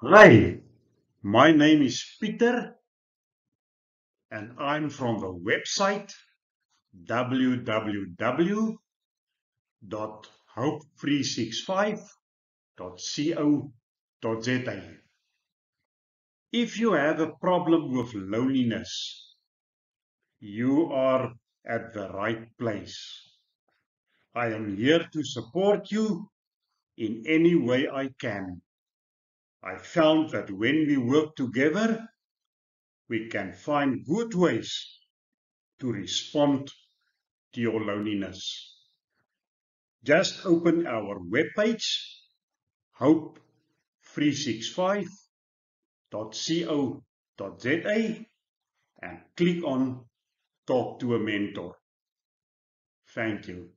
Hi, my name is Peter and I'm from the website www.hope365.co.za. If you have a problem with loneliness, you are at the right place. I am here to support you in any way I can. I found that when we work together, we can find good ways to respond to your loneliness. Just open our webpage, hope365.co.za and click on Talk to a Mentor. Thank you.